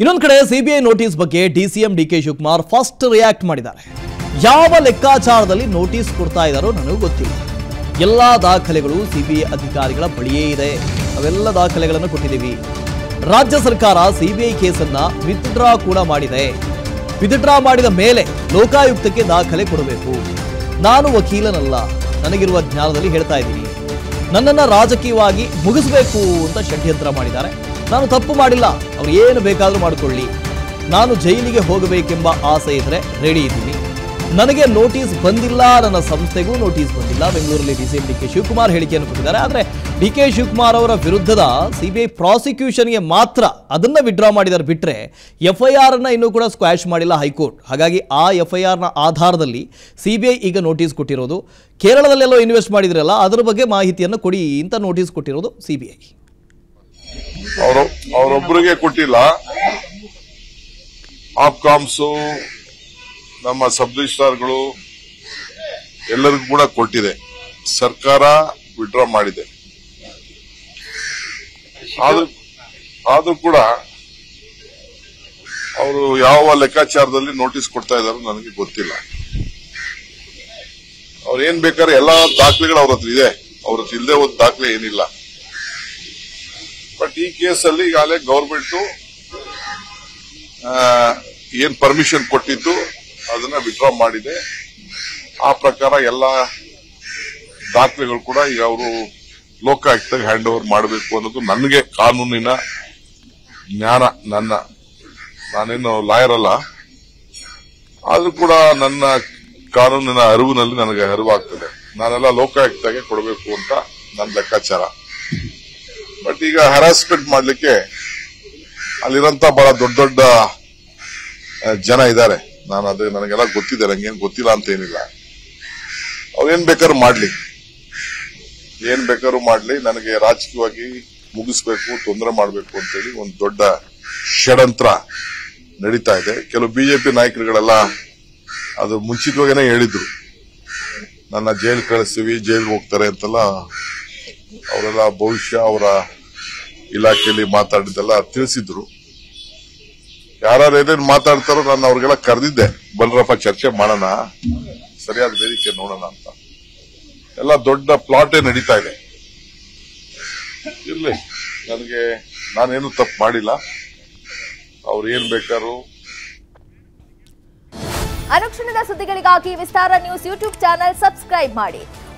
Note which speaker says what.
Speaker 1: ಇನ್ನೊಂದು ಕಡೆ CBI notice ಬಗ್ಗೆ DCM D K Shivakumar first react ಮಾಡಿದ್ದಾರೆ. ಯಾವ ಲೆಕ್ಕಾಚಾರದಲ್ಲಿ ನೋಟಿಸ್ ಕೊಡ್ತಾ ಇದ್ದಾರೋ ನನಗೂ ಗೊತ್ತಿಲ್ಲ. ಎಲ್ಲ ದಾಖಲೆಗಳು ಸಿಬಿಐ ಅಧಿಕಾರಿಗಳ ಬಳಿಯೇ ಇದೆ. ಅವೆಲ್ಲ ದಾಖಲೆಗಳನ್ನು ಕೊಟ್ಟಿದ್ದೀವಿ. ರಾಜ್ಯ ಸರ್ಕಾರ ಸಿಬಿಐ ಕೇಸನ್ನ ವಿತ್ಡ್ರಾ ಕೂಡ ಮಾಡಿದೆ. ವಿತ್ಡ್ರಾ ಮಾಡಿದ ಮೇಲೆ ಲೋಕಾಯುಕ್ತಕ್ಕೆ ದಾಖಲೆ ಕೊಡಬೇಕು. ನಾನು ವಕೀಲನಲ್ಲ. ನನಗಿರುವ ಜ್ಞಾನದಲ್ಲಿ ಹೇಳ್ತಾ ಇದ್ದೀನಿ. ನನ್ನನ್ನು ರಾಜಕೀಯವಾಗಿ ಮುಗಿಸಬೇಕು ಅಂತ ಷಡ್ಯಂತ್ರ ಮಾಡಿದ್ದಾರೆ. ನಾನು ತಪ್ಪು ಮಾಡಿಲ್ಲ. ಅವ್ರು ಏನು ಬೇಕಾದರೂ ಮಾಡಿಕೊಳ್ಳಿ. ನಾನು ಜೈಲಿಗೆ ಹೋಗಬೇಕೆಂಬ ಆಸೆ ಇದ್ರೆ ರೆಡಿ ಇದ್ದೀನಿ. ನನಗೆ ನೋಟಿಸ್ ಬಂದಿಲ್ಲ, ನನ್ನ ಸಂಸ್ಥೆಗೂ ನೋಟಿಸ್ ಬಂದಿಲ್ಲ. ಬೆಂಗಳೂರಲ್ಲಿ D C D K Shivakumar ಹೇಳಿಕೆಯನ್ನು ಕೊಟ್ಟಿದ್ದಾರೆ. ಆದರೆ ಡಿ ಕೆ ಶಿವಕುಮಾರ್ ಅವರ ವಿರುದ್ಧದ ಸಿ ಬಿ ಐ ಪ್ರಾಸಿಕ್ಯೂಷನ್ಗೆ ಮಾತ್ರ ಅದನ್ನು ವಿಡ್ರಾ ಮಾಡಿದ್ದಾರೆ. ಬಿಟ್ಟರೆ ಎಫ್ ಐ ಆರ್ ಅನ್ನ ಇನ್ನೂ ಕೂಡ ಸ್ಕ್ವಾಶ್ ಮಾಡಿಲ್ಲ ಹೈಕೋರ್ಟ್. ಹಾಗಾಗಿ ಆ ಎಫ್ ಐ ಆರ್ನ ಆಧಾರದಲ್ಲಿ ಸಿ ಬಿ ಐ ಈಗ ನೋಟಿಸ್ ಕೊಟ್ಟಿರೋದು. ಕೇರಳದಲ್ಲೆಲ್ಲೋ ಇನ್ವೆಸ್ಟ್ ಮಾಡಿದ್ರಲ್ಲ, ಅದರ ಬಗ್ಗೆ ಮಾಹಿತಿಯನ್ನು ಕೊಡಿ ಅಂತ ನೋಟಿಸ್ ಕೊಟ್ಟಿರೋದು ಸಿ ಬಿ
Speaker 2: ಅವರು ಅವರೊಬ್ಬರಿಗೆ ಕೊಟ್ಟಿಲ್ಲ. ಆಪ್ಕಾಮ್ಸು ನಮ್ಮ ಸಬ್ ರಿಜಿಸ್ಟ್ರಾರ್ಗಳು ಎಲ್ಲರಿಗೂ ಕೂಡ ಕೊಟ್ಟಿದೆ. ಸರ್ಕಾರ ವಿಡ್ರಾ ಮಾಡಿದೆ. ಆದ್ರೂ ಕೂಡ ಅವರು ಯಾವ ಲೆಕ್ಕಾಚಾರದಲ್ಲಿ ನೋಟಿಸ್ ಕೊಡ್ತಾ ಇದ್ದಾರೆ ನನಗೆ ಗೊತ್ತಿಲ್ಲ. ಅವ್ರು ಏನ್ ಬೇಕಾದ್ರೆ ಎಲ್ಲಾ ದಾಖಲೆಗಳು ಅವ್ರ ಹತ್ರ ಇದೆ. ಅವ್ರ ಹತ್ರ ಇಲ್ಲದೆ ಒಂದು ದಾಖಲೆ ಏನಿಲ್ಲ. ಬಟ್ ಈ ಕೇಸಲ್ಲಿ ಈಗಾಗಲೇ ಗೌರ್ಮೆಂಟು ಏನ್ ಪರ್ಮಿಷನ್ ಕೊಟ್ಟಿದ್ದು, ಅದನ್ನ ವಿಡ್ರಾ ಮಾಡಿದೆ. ಆ ಪ್ರಕಾರ ಎಲ್ಲ ದಾಖಲೆಗಳು ಕೂಡ ಈಗ ಅವರು ಲೋಕಾಯುಕ್ತಗೆ ಹ್ಯಾಂಡ್ ಓವರ್ ಮಾಡಬೇಕು ಅನ್ನೋದು ನನಗೆ ಕಾನೂನಿನ ಜ್ಞಾನ, ನನ್ನ. ನಾನೇನು ಲಾಯರ್ ಅಲ್ಲ. ಆದ್ರೂ ಕೂಡ ನನ್ನ ಕಾನೂನಿನ ಅರಿವಿನಲ್ಲಿ ನನಗೆ ಅರಿವಾಗ್ತದೆ. ನಾನೆಲ್ಲ ಲೋಕಾಯುಕ್ತಗೆ ಕೊಡಬೇಕು ಅಂತ ನನ್ನ ಲೆಕ್ಕಾಚಾರ. ಬಟ್ ಈಗ ಹರಾಸ್ಮೆಂಟ್ ಮಾಡಲಿಕ್ಕೆ ಅಲ್ಲಿರಂತ ಬಹಳ ದೊಡ್ಡ ದೊಡ್ಡ ಜನ ಇದ್ದಾರೆ. ನಾನು ಅದು ನನಗೆಲ್ಲ ಗೊತ್ತಿದೆ ನಂಗೇನು ಗೊತ್ತಿಲ್ಲ ಅಂತ ಏನಿಲ್ಲ. ಅವ್ರೇನ್ ಬೇಕಾದ್ರೂ ಮಾಡ್ಲಿ. ಏನ್ ಬೇಕಾದ್ರೂ ಮಾಡ್ಲಿ, ನನಗೆ ರಾಜಕೀಯವಾಗಿ ಮುಗಿಸ್ಬೇಕು, ತೊಂದರೆ ಮಾಡಬೇಕು ಅಂತೇಳಿ ಒಂದು ದೊಡ್ಡ ಷಡಂತ್ರ ನಡೀತಾ ಇದೆ. ಕೆಲವು ಬಿಜೆಪಿ ನಾಯಕರುಗಳೆಲ್ಲ ಅದು ಮುಂಚಿತವಾಗೇನೆ ಹೇಳಿದ್ರು. ನನ್ನ ಜೈಲ್ ಕಳಿಸ್ತೀವಿ, ಜೈಲ್ಗೆ ಹೋಗ್ತಾರೆ ಅಂತೆಲ್ಲ. ಅವರೆಲ್ಲ ಭವಿಷ್ಯ ಅವರ ಇಲಾಖೆಯಲ್ಲಿ ಮಾತಾಡಿದ್ದೆಲ್ಲ ತಿಳಿಸಿದ್ರು. ಯಾರು ಏನೇನು ಮಾತಾಡ್ತಾರೋ ನಾನು ಅವ್ರಿಗೆಲ್ಲ ಕರೆದಿದ್ದೆ. ಬಲ್ರಪ್ಪ ಚರ್ಚೆ ಮಾಡೋಣ, ಸರಿಯಾದ ವೇದಿಕೆ ನೋಡೋಣ ಅಂತ. ಎಲ್ಲ ದೊಡ್ಡ ಪ್ಲಾಟೇ ನಡೀತಾ ಇದೆ. ಇರ್ಲಿ, ನನಗೆ ನಾನೇನು ತಪ್ಪು ಮಾಡಿಲ್ಲ. ಅವ್ರು ಏನ್ ಬೇಕಾದ್ರು.
Speaker 3: ಅನುಕ್ಷಣದ ಸುದ್ದಿಗಳಿಗಾಗಿ Vistara news YouTube channel subscribe ಮಾಡಿ.